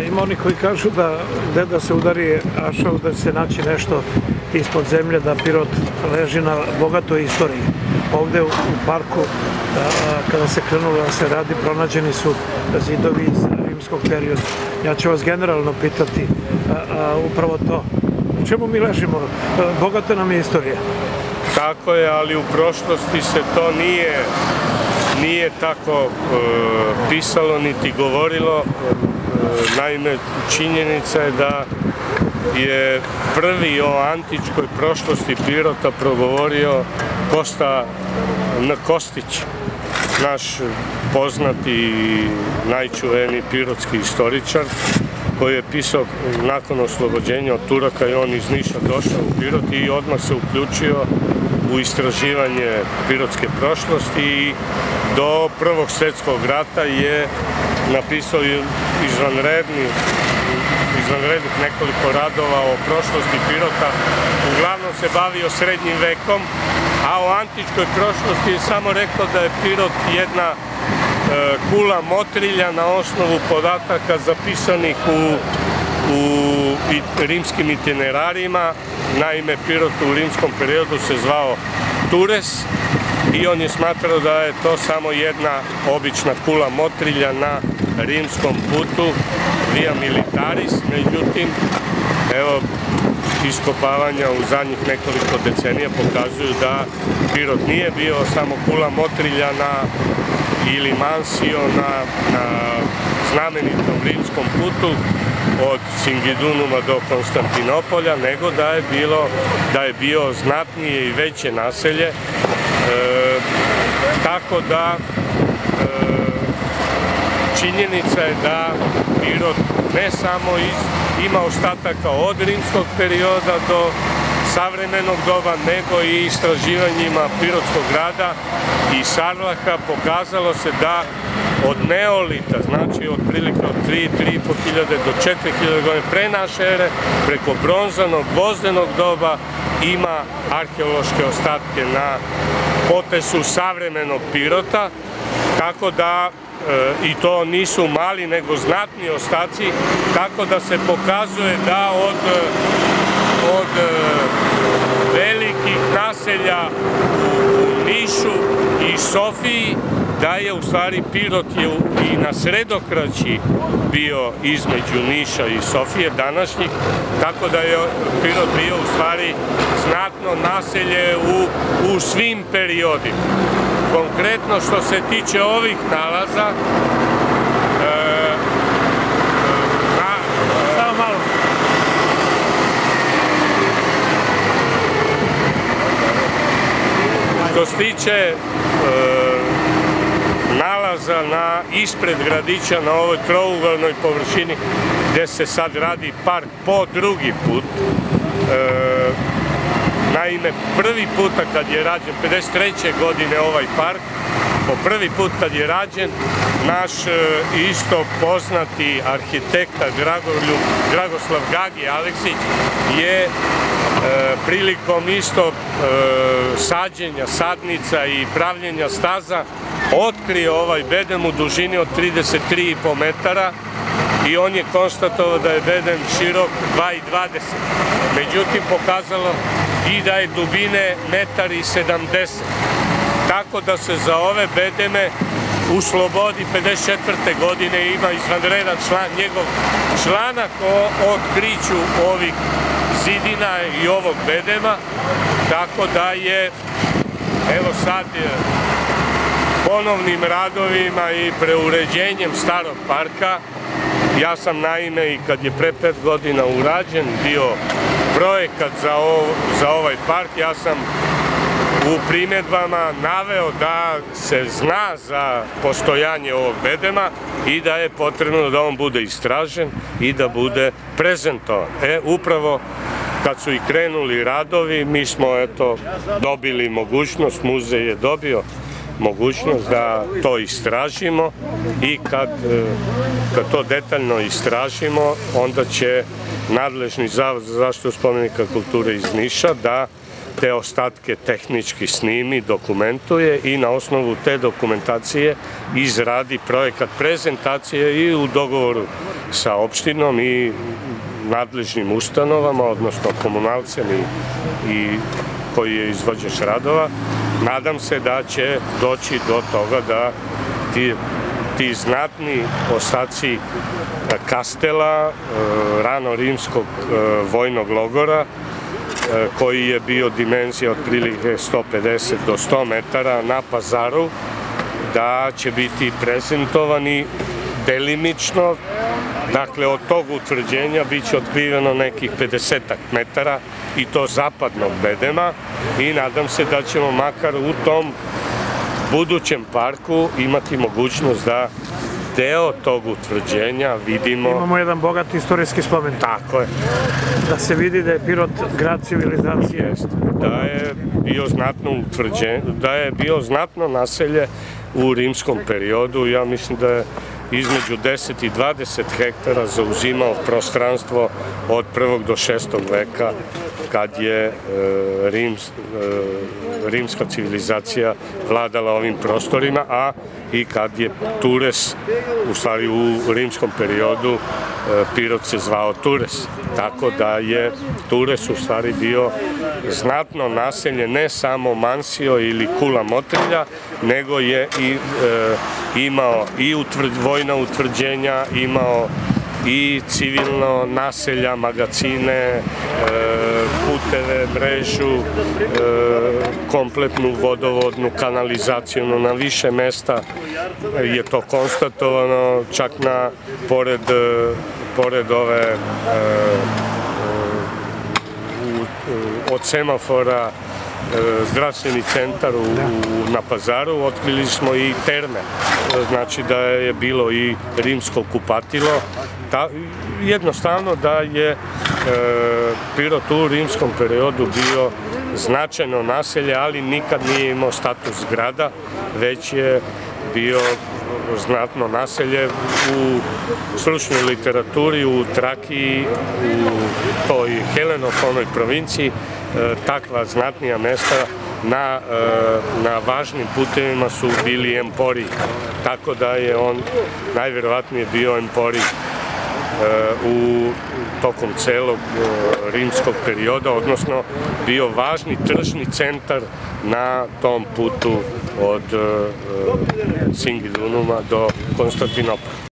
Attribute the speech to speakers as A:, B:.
A: Ima oni koji kažu da gde da se udari ašov, da se naći nešto ispod zemlje, da Pirot leži na bogatoj istoriji. Ovde u, parku, a, kada se krenulo da se radi, pronađeni su zidovi iz rimskog perioda. Ja ću vas generalno pitati a, upravo to. U čemu mi ležimo? Bogata nam je istorija.
B: Tako je, ali u prošlosti se to nije nije tako e, pisalo niti govorilo. Naime, činjenica je da je prvi o antičkoj prošlosti Pirota progovorio Kosta N. Kostić, naš poznati i najčuveni pirotski istoričar, koji je pisao nakon oslobođenja od Turaka i on iz Niša došao u Pirot i odmah se uključio u istraživanje pirotske prošlosti i do Prvog svjetskog rata je napisao izvanredni izvanrednih nekoliko radova o prošlosti Pirota. Uglavnom se bavio srednjim vekom, a o antičkoj prošlosti je samo rekao da je Pirot jedna e, kula motrilja na osnovu podataka zapisanih u u rimskim itinerarima. Naime, Pirot u rimskom periodu se zvao Tures i on je smatrao da je to samo jedna obična kula motrilja na rimskom putu Via Militaris. Međutim, evo, iskopavanja u zadnjih nekoliko decenija pokazuju da Pirot nije bio samo kula motrilja na ili mansio na, na znamenitom rimskom putu od Singidunuma do Konstantinopolja, nego da je bilo da je bio znatnije i veće naselje. E, tako da e, činjenica je da Pirot ne samo iz, ima ostataka od rimskog perioda do savremenog doba, nego i istraživanjima Pirotskog grada i Sarlaha pokazalo se da od neolita, znači otprilike od 3, 3.500 do 4.000 godina pre naše ere, preko bronzanog, gvozdenog doba ima arheološke ostatke na potesu savremenog Pirota, tako da e, i to nisu mali nego znatni ostaci, tako da se pokazuje da od, od e, velikih naselja u Nišu i Sofiji da je u stvari Pirot je i na sredokraći bio između Niša i Sofije današnjih, tako da je Pirot bio u stvari znatno naselje u, u svim periodima. Konkretno što se tiče ovih nalaza, e, na,
A: Samo malo.
B: Što se tiče e, nalaza na ispred gradića na ovoj trougalnoj površini gde se sad radi park po drugi put. E, naime, prvi puta kad je rađen, 53. godine ovaj park, po prvi put kad je rađen, naš e, isto poznati arhitekta Dragoljub, Dragoslav Gagi Aleksić je prilikom isto e, sađenja sadnica i pravljenja staza otkrio ovaj bedem u dužini od 33,5 metara i on je konstatovao da je bedem širok 2,20. Međutim, pokazalo i da je dubine metar i 70. Tako da se za ove bedeme u Slobodi 54. godine ima izvanredan član, njegov članak o otkriću ovih zidina i ovog bedema, tako da je, evo sad ponovnim radovima i preuređenjem starog parka. Ja sam naime i kad je pre pet godina urađen bio projekat za, ov, za ovaj park, ja sam u primjedbama naveo da se zna za postojanje ovog bedema i da je potrebno da on bude istražen i da bude prezentovan. E, upravo kad su i krenuli radovi, mi smo eto dobili mogućnost, muzej je dobio mogućnost da to istražimo i kad, e, kad to detaljno istražimo, onda će nadležni zavod za zaštitu spomenika kulture iz Niša da te ostatke tehnički snimi, dokumentuje i na osnovu te dokumentacije izradi projekat prezentacije i u dogovoru sa opštinom i nadležnim ustanovama, odnosno komunalcem i, i koji je izvođač radova. Nadam se da će doći do toga da ti, ti znatni ostaci kastela, e, rano rimskog e, vojnog logora, e, koji je bio dimenzija otprilike 150 do 100 metara na pazaru, da će biti prezentovani delimično, dakle od tog utvrđenja bit će otkriveno nekih 50 metara i to zapadnog bedema i nadam se da ćemo makar u tom budućem parku imati mogućnost da deo tog utvrđenja vidimo...
A: Imamo jedan bogat istorijski spomen.
B: Tako je.
A: Da se vidi da je Pirot grad civilizacije.
B: Da je bio znatno utvrđen, da je bio znatno naselje u rimskom periodu. Ja mislim da je između 10 i 20 hektara zauzimao prostranstvo od 1. do 6. veka kad je e, Rims, e, rimska civilizacija vladala ovim prostorima, a i kad je Tures, u stvari u rimskom periodu, e, Pirot se zvao Tures. Tako da je Tures u stvari bio znatno naselje ne samo Mansio ili Kula Motrilja, nego je i e, imao i utvrd, vojna utvrđenja, imao i civilno naselja, magacine, e, puteve, mrežu, e, kompletnu vodovodnu, kanalizaciju. Na više mesta je to konstatovano, čak na, pored, pored ove e, od semafora zdravstveni centar u, na pazaru, otkrili smo i terme, znači da je bilo i rimsko kupatilo, ta, jednostavno da je e, Pirot u rimskom periodu bio značajno naselje, ali nikad nije imao status grada, već je bio znatno naselje u stručnoj literaturi, u Trakiji, u toj Helenofonoj provinciji, e, takva znatnija mesta na, e, na važnim putevima su bili empori, tako da je on najverovatnije bio empori u tokom celog e, rimskog perioda, odnosno bio važni tržni centar na tom putu od e, Singidunuma do Konstantinopola.